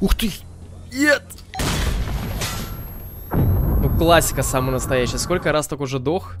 Ух ты! Нет! Ну, классика самая настоящая. Сколько раз так уже дох?